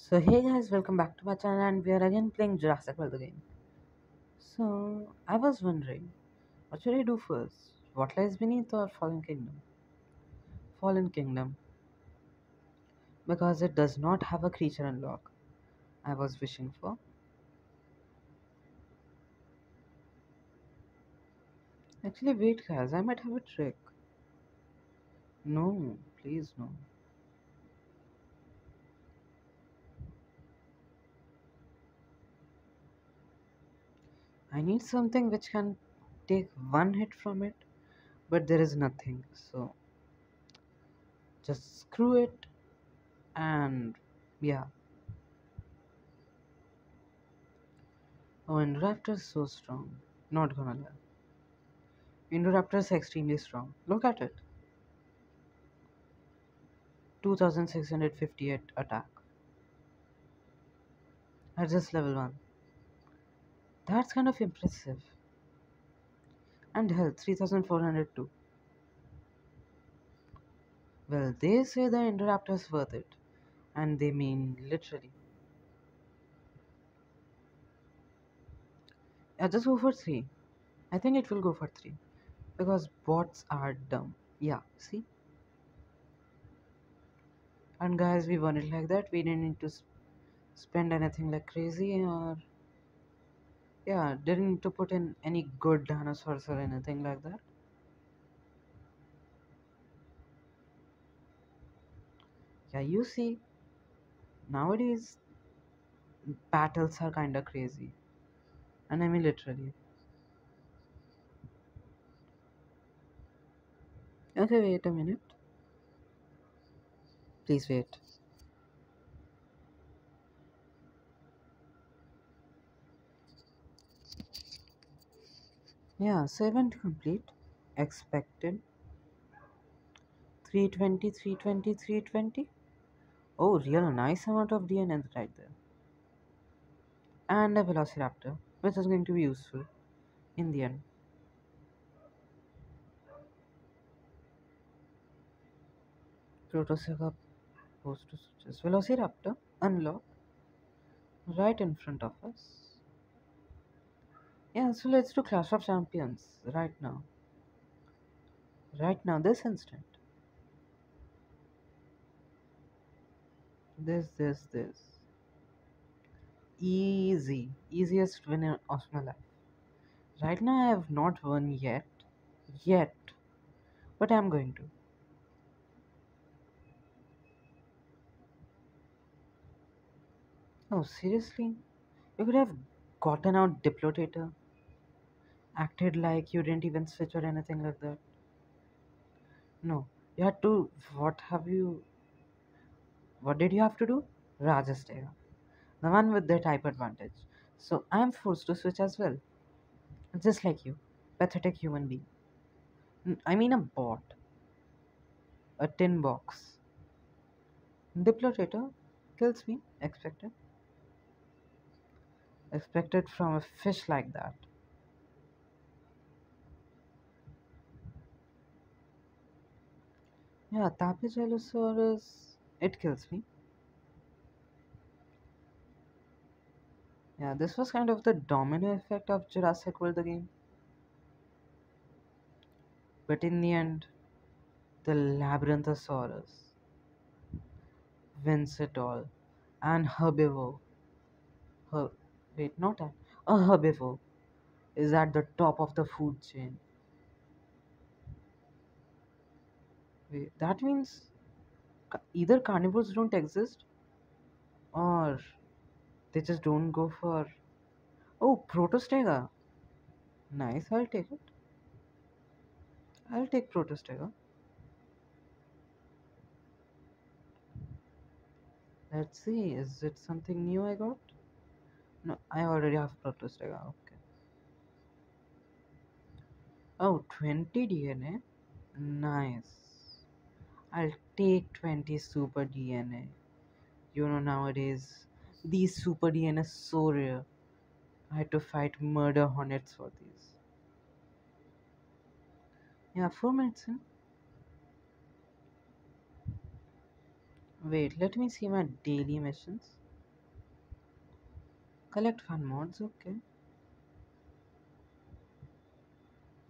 So hey guys, welcome back to my channel and we are again playing Jurassic World again. So I was wondering, what should I do first? What lies beneath or Fallen Kingdom? Fallen Kingdom. Because it does not have a creature unlock I was wishing for. Actually wait guys, I might have a trick. No, please no. I need something which can take one hit from it, but there is nothing. So just screw it and yeah. Oh, Indoraptor is so strong. Not gonna lie. Indoraptor is extremely strong. Look at it. 2658 attack. At just level 1. That's kind of impressive. And health 3402. Well, they say the Indoraptor is worth it. And they mean literally. Yeah, just go for 3. I think it will go for 3. Because bots are dumb. Yeah, see? And guys, we won it like that. We didn't need to spend anything like crazy or yeah, didn't to put in any good dinosaurs or anything like that. Yeah, you see, nowadays battles are kinda crazy. And I mean literally. Okay, wait a minute. Please wait. Yeah, so event complete. Expected. 320, 320, 320. Oh, real nice amount of DNA right there. And a Velociraptor, which is going to be useful in the end. Protostega post to switches. Velociraptor unlock right in front of us. Yeah, so let's do Clash of Champions right now. Right now, this instant. This, this, this. Easy. Easiest win of my life. Right now, I have not won yet. Yet. But I'm going to. Oh, seriously? You could have gotten out Diplotator. Acted like you didn't even switch or anything like that. No. You had to. What have you. What did you have to do? Rajastega. The one with the type advantage. So I am forced to switch as well. Just like you. Pathetic human being. I mean a bot. A tin box. Diplotator kills me. Expected. Expected from a fish like that. Yeah, Tapejalosaurus. It kills me. Yeah, this was kind of the domino effect of Jurassic World the game. But in the end, the Labyrinthosaurus wins it all. And herbivore. Her- wait, not a, a herbivore is at the top of the food chain. Wait, that means uh, either carnivores don't exist or they just don't go for. Oh, Protostega. Nice, I'll take it. I'll take Protostega. Let's see, is it something new I got? No, I already have Protostega. Okay. Oh, 20 DNA. Nice. I'll take 20 super DNA. You know, nowadays, these super DNA is so rare. I had to fight murder hornets for these. Yeah, 4 minutes in. Wait, let me see my daily missions. Collect fun mods, okay.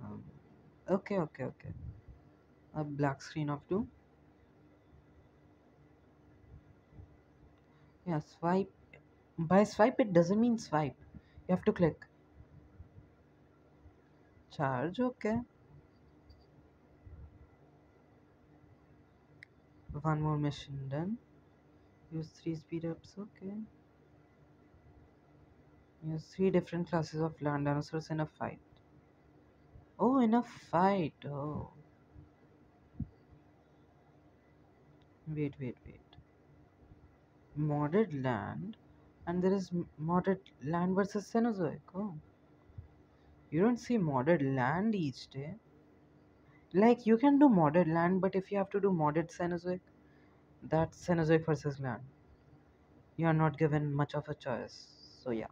Um, okay, okay, okay. A black screen of two. Yeah, swipe. By swipe, it doesn't mean swipe. You have to click. Charge, okay. One more mission done. Use three speed ups, okay. Use three different classes of land dinosaurs in a fight. Oh, in a fight. Oh. Wait, wait, wait. Modded land, and there is modded land versus Cenozoic. Oh. You don't see modded land each day. Like, you can do modded land, but if you have to do modded Cenozoic, that's Cenozoic versus land. You are not given much of a choice. So, yeah.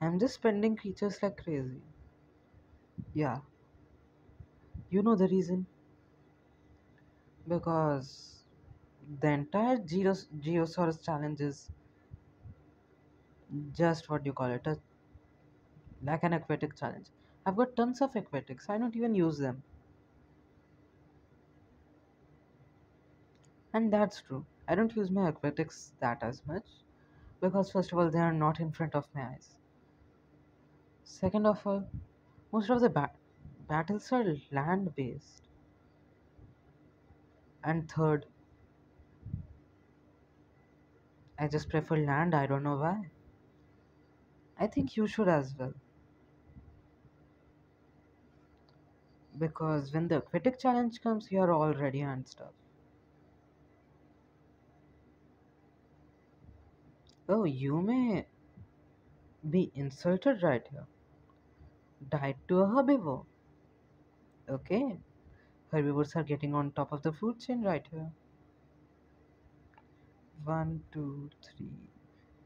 I'm just spending creatures like crazy. Yeah. You know the reason? Because the entire Geos- Geosaurus challenge is just what you call it, a, like an aquatic challenge. I've got tons of aquatics, I don't even use them. And that's true. I don't use my aquatics that as much because, first of all, they are not in front of my eyes. Second of all, most of the ba- battles are land based. And third, I just prefer land, I don't know why. I think you should as well. Because when the aquatic challenge comes, you are all ready and stuff. Oh, you may be insulted right here. Died to a herbivore. Okay, herbivores are getting on top of the food chain right here. One, two, three.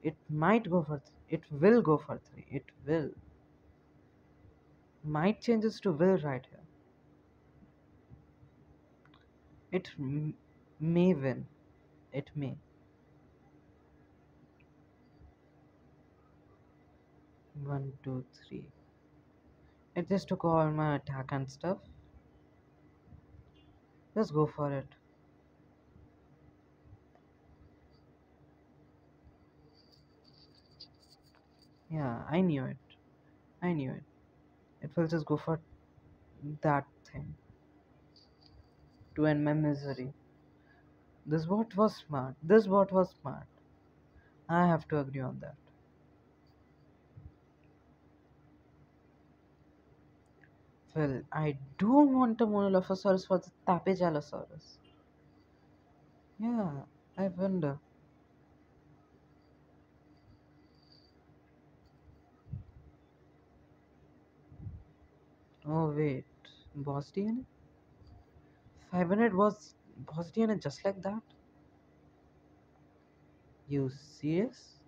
It might go for. It will go for three. It will. Might changes to will right here. It may win. It may. One, two, three. It just took all my attack and stuff. Let's go for it. Yeah, I knew it. I knew it. It will just go for that thing to end my misery. This bot was smart. This bot was smart. I have to agree on that. Well, I do want a Monolophosaurus for the Tapejalosaurus. Yeah, I wonder. Oh wait, boss DNA? 500 was boss DNA just like that? You serious?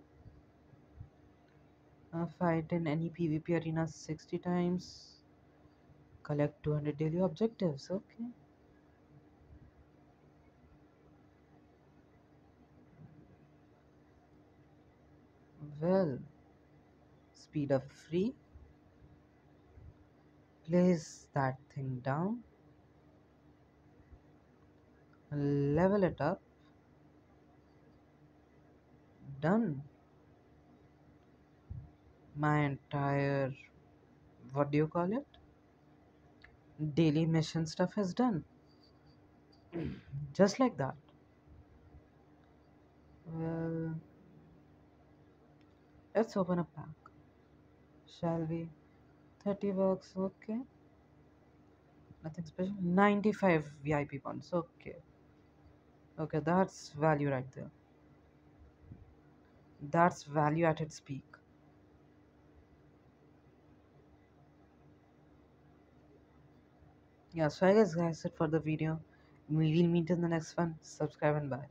Uh, fight in any PvP arena 60 times. Collect 200 daily objectives. Okay. Well, speed up free. Place that thing down. Level it up. Done. My entire, what do you call it? Daily mission stuff is done. Just like that. Well, let's open a pack. Shall we? 30 bucks, okay. Nothing special. 95 VIP points, okay. Okay, that's value right there. That's value at its peak. Yeah, so I guess that's it for the video. We'll meet in the next one. Subscribe and bye.